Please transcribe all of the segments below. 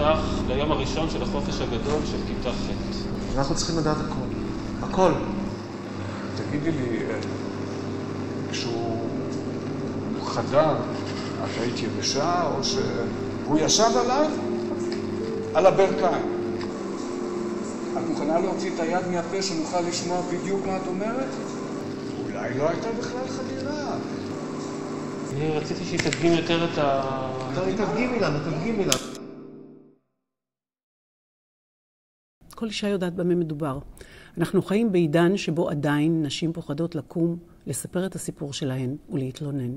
הראשון של החופש הגדול של כיתה ח'. אנחנו צריכים לדעת הכל. הכל. תגידי לי, אה, כשהוא חדר, את היית יבשה, או שהוא ישב עליו? על הברכיים. את מוכנה להוציא את היד מהפה שנוכל לשמוע בדיוק מה את אומרת? אולי לא הייתה בכלל חדירה. אני רציתי שהיא תדגים יותר את ה... תדגימי לנו, תדגימי לנו. כל אישה יודעת במה מדובר. אנחנו חיים בעידן שבו עדיין נשים פוחדות לקום, לספר את הסיפור שלהן ולהתלונן.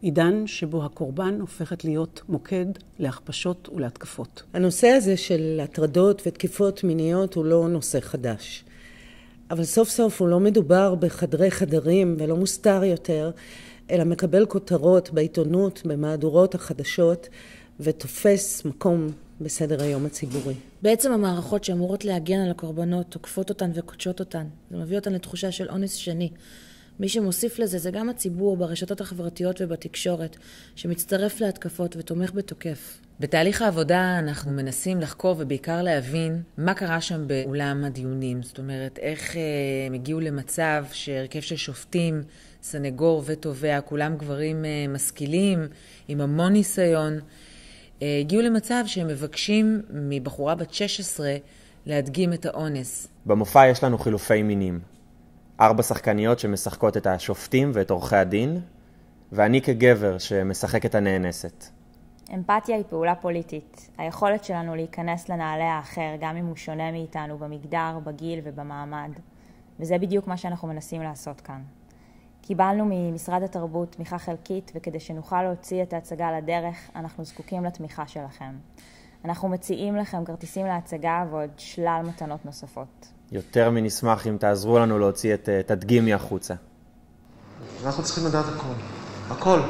עידן שבו הקורבן הופכת להיות מוקד להכפשות ולהתקפות. הנושא הזה של הטרדות ותקיפות מיניות הוא לא נושא חדש. אבל סוף סוף הוא לא מדובר בחדרי חדרים ולא מוסתר יותר, אלא מקבל כותרות בעיתונות, במהדורות החדשות, ותופס מקום בסדר היום הציבורי. בעצם המערכות שאמורות להגן על הקורבנות תוקפות אותן וקודשות אותן. זה מביא אותן לתחושה של אונס שני. מי שמוסיף לזה זה גם הציבור ברשתות החברתיות ובתקשורת, שמצטרף להתקפות ותומך בתוקף. בתהליך העבודה אנחנו מנסים לחקור ובעיקר להבין מה קרה שם באולם הדיונים. זאת אומרת, איך אה, הם הגיעו למצב שהרכב של שופטים, סנגור ותובע, כולם גברים אה, משכילים, עם המון ניסיון, הגיעו למצב שהם מבקשים מבחורה בת 16 להדגים את האונס. במופע יש לנו חילופי מינים. ארבע שחקניות שמשחקות את השופטים ואת עורכי הדין, ואני כגבר שמשחק את הנאנסת. אמפתיה היא פעולה פוליטית. היכולת שלנו להיכנס לנעלי האחר, גם אם הוא שונה מאיתנו במגדר, בגיל ובמעמד. וזה בדיוק מה שאנחנו מנסים לעשות כאן. קיבלנו ממשרד התרבות תמיכה חלקית, וכדי שנוכל להוציא את ההצגה לדרך, אנחנו זקוקים לתמיכה שלכם. אנחנו מציעים לכם כרטיסים להצגה ועוד שלל מתנות נוספות. יותר מנשמח אם תעזרו לנו להוציא את תדגימי החוצה. אנחנו צריכים לדעת הכל. הכל.